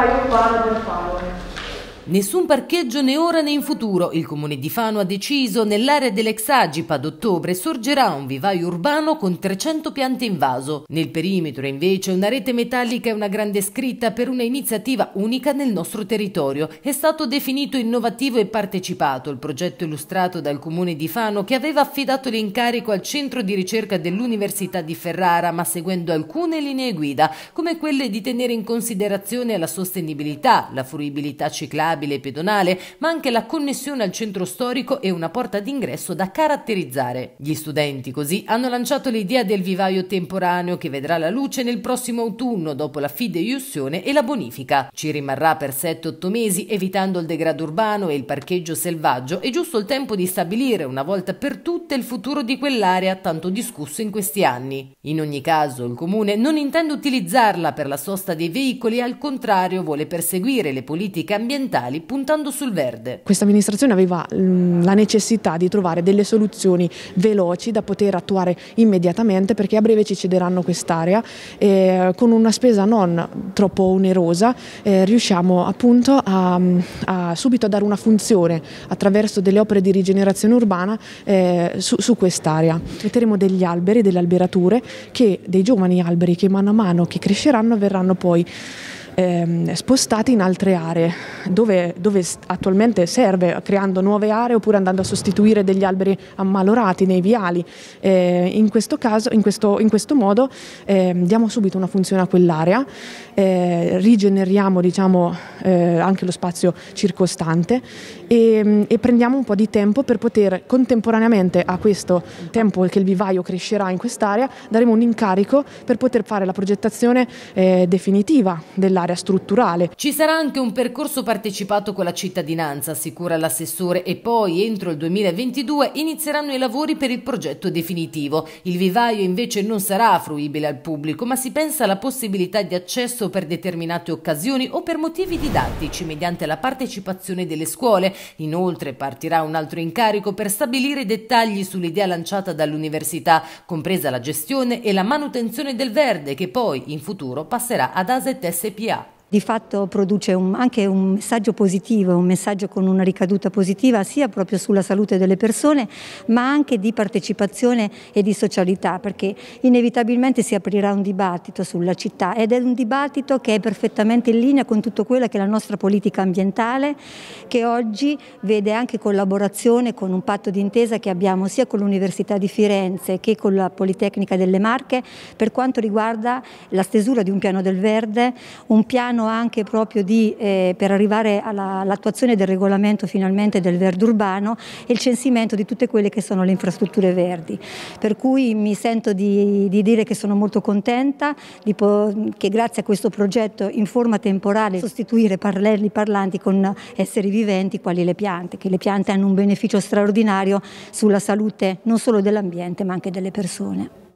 vivaio urbano del Faro. Nessun parcheggio né ora né in futuro. Il comune di Fano ha deciso nell'area dell'ex Agipa ad ottobre sorgerà un vivaio urbano con 300 piante in vaso. Nel perimetro invece una rete metallica e una grande scritta per una iniziativa unica nel nostro territorio. È stato definito innovativo e partecipato il progetto illustrato dal comune di Fano che aveva affidato l'incarico al centro di ricerca dell'Università di Ferrara ma seguendo alcune linee guida come quelle di tenere in considerazione la sostenibilità, la fruibilità ciclabile ciclabile pedonale, ma anche la connessione al centro storico e una porta d'ingresso da caratterizzare. Gli studenti così hanno lanciato l'idea del vivaio temporaneo che vedrà la luce nel prossimo autunno dopo la fideiussione e la bonifica. Ci rimarrà per 7-8 mesi evitando il degrado urbano e il parcheggio selvaggio e giusto il tempo di stabilire una volta per tutte il futuro di quell'area tanto discusso in questi anni. In ogni caso il comune non intende utilizzarla per la sosta dei veicoli, al contrario vuole perseguire le politiche ambientali ambientali puntando sul verde. Questa amministrazione aveva mm, la necessità di trovare delle soluzioni veloci da poter attuare immediatamente perché a breve ci cederanno quest'area e con una spesa non troppo onerosa eh, riusciamo appunto a, a, subito a dare una funzione attraverso delle opere di rigenerazione urbana eh, su, su quest'area. Metteremo degli alberi, delle alberature, che, dei giovani alberi che mano a mano che cresceranno verranno poi ehm, spostati in altre aree dove, dove, attualmente serve, creando nuove aree oppure andando a sostituire degli alberi ammalorati nei viali. Eh, in, questo caso, in, questo, in questo modo eh, diamo subito una funzione a quell'area, eh, rigeneriamo diciamo, eh, anche lo spazio circostante e, e prendiamo un po' di tempo per poter contemporaneamente a questo tempo che il vivaio crescerà in quest'area daremo un incarico per poter fare la progettazione eh, definitiva dell'area area strutturale. Ci sarà anche un percorso partecipato con la cittadinanza, assicura l'assessore, e poi entro il 2022 inizieranno i lavori per il progetto definitivo. Il vivaio invece non sarà fruibile al pubblico, ma si pensa alla possibilità di accesso per determinate occasioni o per motivi didattici mediante la partecipazione delle scuole. Inoltre partirà un altro incarico per stabilire dettagli sull'idea lanciata dall'università, compresa la gestione e la manutenzione del verde che poi in futuro passerà ad Aset SPA di fatto produce un, anche un messaggio positivo, un messaggio con una ricaduta positiva sia proprio sulla salute delle persone ma anche di partecipazione e di socialità perché inevitabilmente si aprirà un dibattito sulla città. Ed è un dibattito che è perfettamente in linea con tutto quello che è la nostra politica ambientale che oggi vede anche collaborazione con un patto d'intesa che abbiamo sia con l'Università di Firenze che con la Politecnica delle Marche per quanto riguarda la stesura di un piano del verde, un piano piano anche proprio di, eh, per arrivare all'attuazione del regolamento finalmente del verde urbano e il censimento di tutte quelle che sono le infrastrutture verdi. Per cui mi sento di, di dire che sono molto contenta che grazie a questo progetto in forma temporale sostituire paralleli parlanti con esseri viventi quali le piante, che le piante hanno un beneficio straordinario sulla salute non solo dell'ambiente ma anche delle persone.